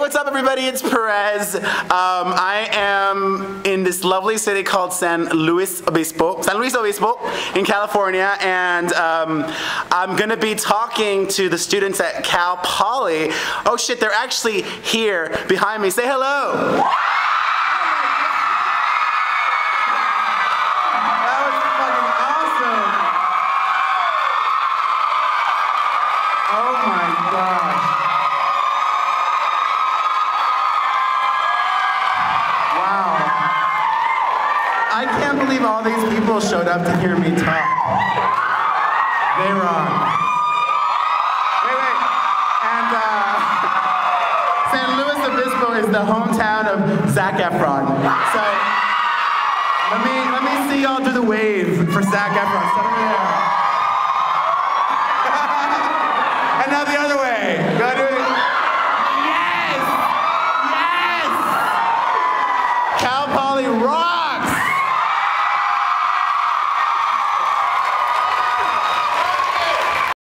what's up, everybody? It's Perez. Um, I am in this lovely city called San Luis Obispo, San Luis Obispo in California, and um, I'm gonna be talking to the students at Cal Poly. Oh shit, they're actually here behind me. Say hello. That was fucking awesome. Oh my gosh. I can't believe all these people showed up to hear me talk. They rock. Wait, wait. And uh, San Luis Obispo is the hometown of Zac Efron. So let me let me see y'all do the wave for Zac Efron. And now the other.